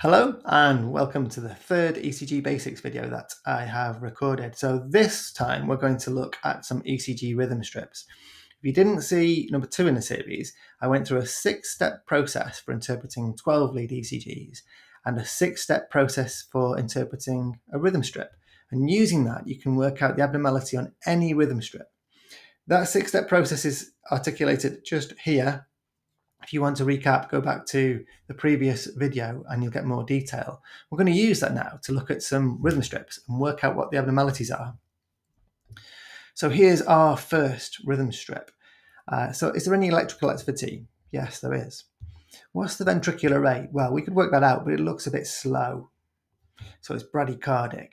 Hello and welcome to the third ECG basics video that I have recorded. So this time we're going to look at some ECG rhythm strips. If you didn't see number two in the series, I went through a six-step process for interpreting 12 lead ECGs and a six-step process for interpreting a rhythm strip. And using that, you can work out the abnormality on any rhythm strip. That six-step process is articulated just here if you want to recap, go back to the previous video and you'll get more detail. We're going to use that now to look at some rhythm strips and work out what the abnormalities are. So here's our first rhythm strip. Uh, so is there any electrical activity? Yes, there is. What's the ventricular rate? Well, we could work that out, but it looks a bit slow. So it's bradycardic.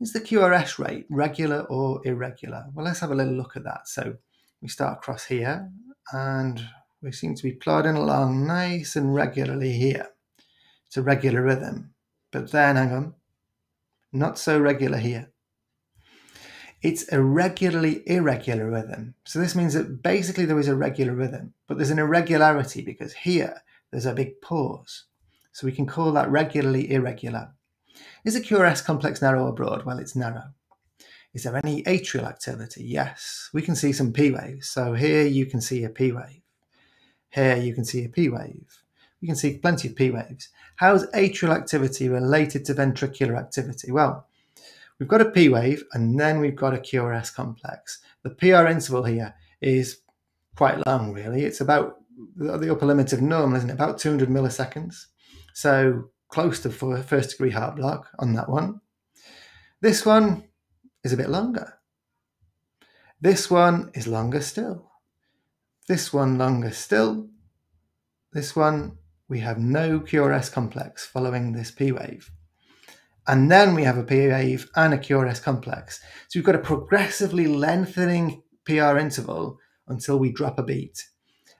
Is the QRS rate regular or irregular? Well, let's have a little look at that. So we start across here and we seem to be plodding along nice and regularly here. It's a regular rhythm. But then, hang on, not so regular here. It's a regularly irregular rhythm. So this means that basically there is a regular rhythm, but there's an irregularity because here there's a big pause. So we can call that regularly irregular. Is a QRS complex narrow or broad? Well, it's narrow. Is there any atrial activity? Yes. We can see some P waves. So here you can see a P wave. Here you can see a P wave. You can see plenty of P waves. How is atrial activity related to ventricular activity? Well, we've got a P wave and then we've got a QRS complex. The PR interval here is quite long, really. It's about the upper limit of normal, isn't it? About 200 milliseconds. So close to first degree heart block on that one. This one is a bit longer. This one is longer still. This one longer still. This one, we have no QRS complex following this P wave. And then we have a P wave and a QRS complex. So we've got a progressively lengthening PR interval until we drop a beat.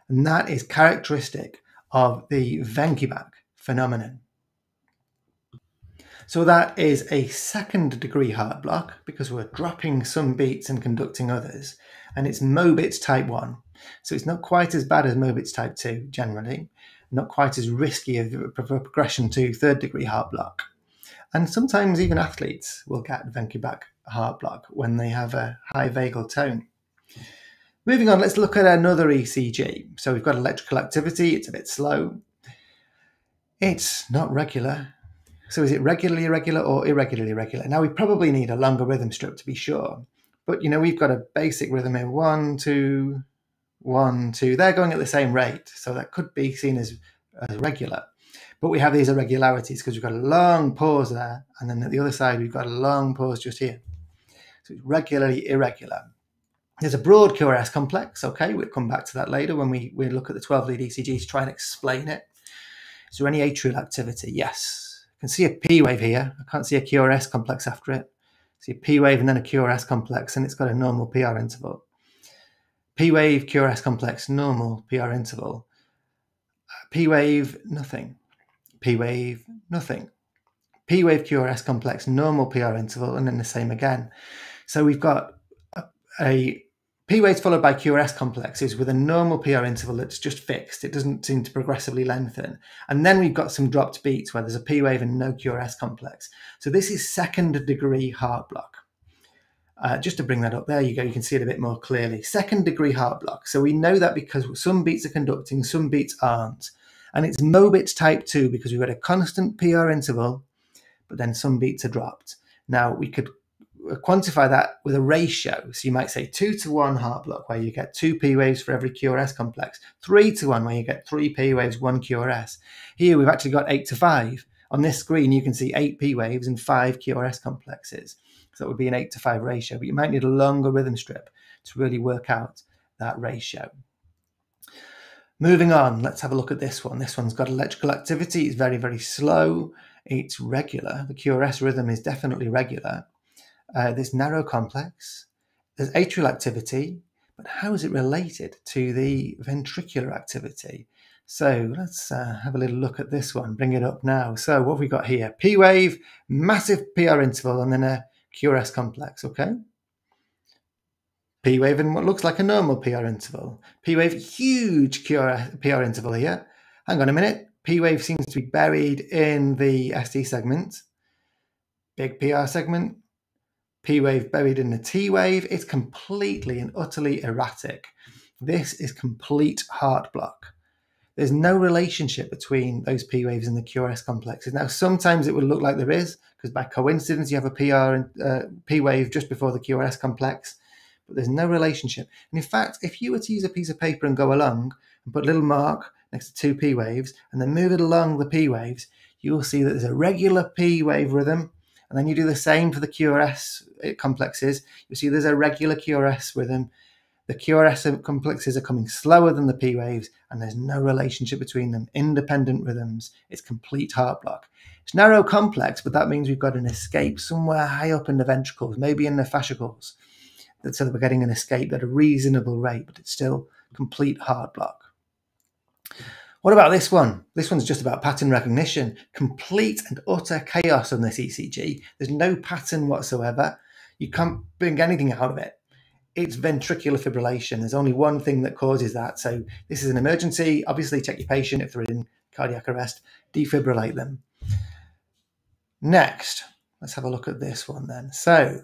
And that is characteristic of the Wenckebach phenomenon. So that is a second degree heart block because we're dropping some beats and conducting others. And it's Mobitz type 1. So it's not quite as bad as Mobitz type 2 generally, not quite as risky of progression to third degree heart block. And sometimes even athletes will get Wenckebach heart block when they have a high vagal tone. Moving on, let's look at another ECG. So we've got electrical activity, it's a bit slow. It's not regular. So is it regularly irregular or irregularly irregular? Now we probably need a longer rhythm strip to be sure. But you know, we've got a basic rhythm here. One, two, one, two. They're going at the same rate, so that could be seen as, as regular. But we have these irregularities because we've got a long pause there, and then at the other side we've got a long pause just here. So it's regularly irregular. There's a broad QRS complex. Okay, we'll come back to that later when we, we look at the 12 lead ECG to try and explain it. Is there any atrial activity? Yes. I can see a P wave here. I can't see a QRS complex after it. See a P wave and then a QRS complex, and it's got a normal PR interval. P wave, QRS complex, normal PR interval. P wave, nothing. P wave, nothing. P wave, QRS complex, normal PR interval, and then the same again. So we've got a, a P waves followed by QRS complexes with a normal PR interval that's just fixed. It doesn't seem to progressively lengthen. And then we've got some dropped beats where there's a P wave and no QRS complex. So this is second degree heart block. Uh, just to bring that up, there you go, you can see it a bit more clearly. Second degree heart block. So we know that because some beats are conducting, some beats aren't. And it's Mobitz type 2 because we've got a constant PR interval, but then some beats are dropped. Now we could quantify that with a ratio. So you might say 2 to 1 heart block, where you get 2 P waves for every QRS complex, 3 to 1, where you get 3 P waves, 1 QRS. Here we've actually got 8 to 5. On this screen, you can see 8 P waves and 5 QRS complexes. That would be an 8 to 5 ratio, but you might need a longer rhythm strip to really work out that ratio. Moving on, let's have a look at this one. This one's got electrical activity. It's very, very slow. It's regular. The QRS rhythm is definitely regular. Uh, there's narrow complex. There's atrial activity, but how is it related to the ventricular activity? So let's uh, have a little look at this one, bring it up now. So what have we got here? P wave, massive PR interval, and then a QRS complex, okay? P wave in what looks like a normal PR interval. P wave, huge QR, PR interval here. Hang on a minute. P wave seems to be buried in the ST segment, big PR segment, P wave buried in the T wave. It's completely and utterly erratic. This is complete heart block. There's no relationship between those P waves and the QRS complexes. Now, sometimes it would look like there is, because by coincidence you have a PR and uh, P wave just before the QRS complex, but there's no relationship. And in fact, if you were to use a piece of paper and go along and put a little mark next to two P waves and then move it along the P waves, you will see that there's a regular P wave rhythm. And then you do the same for the QRS uh, complexes. You see there's a regular QRS rhythm the QRS complexes are coming slower than the P waves, and there's no relationship between them. Independent rhythms. It's complete heart block. It's narrow complex, but that means we've got an escape somewhere high up in the ventricles, maybe in the fascicles. So that we're getting an escape at a reasonable rate, but it's still complete heart block. What about this one? This one's just about pattern recognition. Complete and utter chaos on this ECG. There's no pattern whatsoever. You can't bring anything out of it it's ventricular fibrillation. There's only one thing that causes that. So this is an emergency. Obviously, check your patient if they're in cardiac arrest, defibrillate them. Next, let's have a look at this one then. So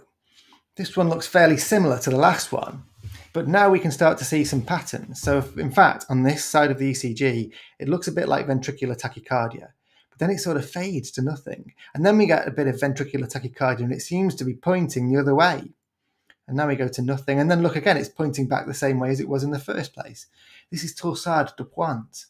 this one looks fairly similar to the last one, but now we can start to see some patterns. So if, in fact, on this side of the ECG, it looks a bit like ventricular tachycardia, but then it sort of fades to nothing. And then we get a bit of ventricular tachycardia and it seems to be pointing the other way. And now we go to nothing. And then look again, it's pointing back the same way as it was in the first place. This is torsades de pointes.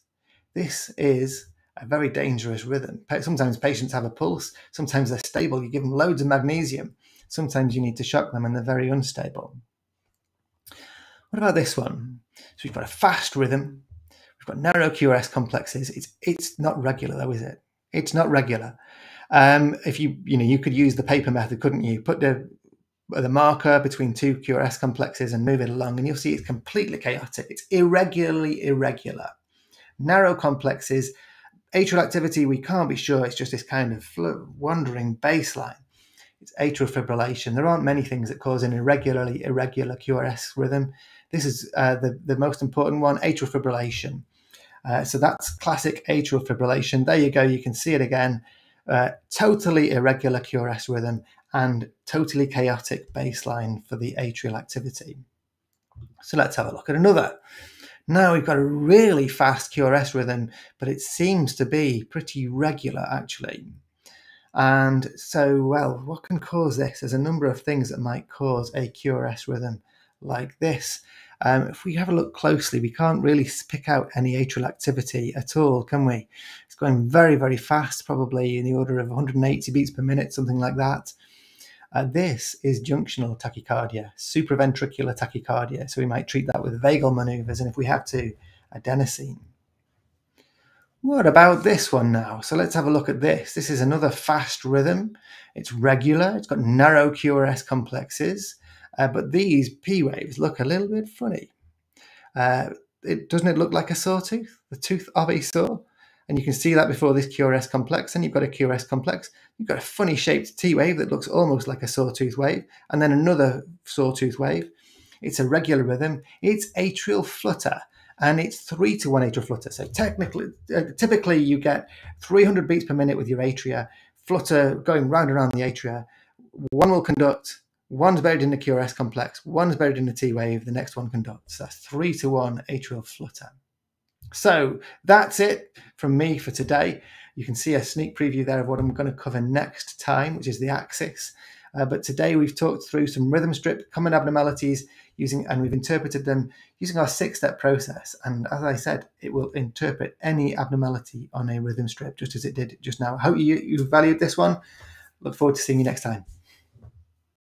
This is a very dangerous rhythm. Sometimes patients have a pulse, sometimes they're stable. You give them loads of magnesium. Sometimes you need to shock them and they're very unstable. What about this one? So we've got a fast rhythm. We've got narrow QRS complexes. It's it's not regular though, is it? It's not regular. Um, if you you know you could use the paper method, couldn't you? Put the the marker between two QRS complexes and move it along, and you'll see it's completely chaotic. It's irregularly irregular. Narrow complexes, atrial activity, we can't be sure. It's just this kind of wandering baseline. It's atrial fibrillation. There aren't many things that cause an irregularly irregular QRS rhythm. This is uh, the, the most important one, atrial fibrillation. Uh, so that's classic atrial fibrillation. There you go. You can see it again. Uh, totally irregular QRS rhythm and totally chaotic baseline for the atrial activity. So let's have a look at another. Now we've got a really fast QRS rhythm, but it seems to be pretty regular actually. And so, well, what can cause this? There's a number of things that might cause a QRS rhythm like this. Um, if we have a look closely, we can't really pick out any atrial activity at all, can we? It's going very, very fast, probably in the order of 180 beats per minute, something like that. Uh, this is junctional tachycardia, supraventricular tachycardia. So we might treat that with vagal maneuvers, and if we have to, adenosine. What about this one now? So let's have a look at this. This is another fast rhythm. It's regular, it's got narrow QRS complexes, uh, but these P waves look a little bit funny. Uh, it, doesn't it look like a sawtooth, the tooth of a saw? And you can see that before this QRS complex, and you've got a QRS complex. You've got a funny shaped T wave that looks almost like a sawtooth wave, and then another sawtooth wave. It's a regular rhythm. It's atrial flutter, and it's three to one atrial flutter. So technically, uh, typically you get 300 beats per minute with your atria, flutter going round and round the atria. One will conduct, one's buried in the QRS complex, one's buried in the T wave, the next one conducts. That's three to one atrial flutter. So that's it from me for today. You can see a sneak preview there of what I'm going to cover next time, which is the axis. Uh, but today we've talked through some rhythm strip common abnormalities using, and we've interpreted them using our six-step process. And as I said, it will interpret any abnormality on a rhythm strip, just as it did just now. I hope you, you valued this one. Look forward to seeing you next time.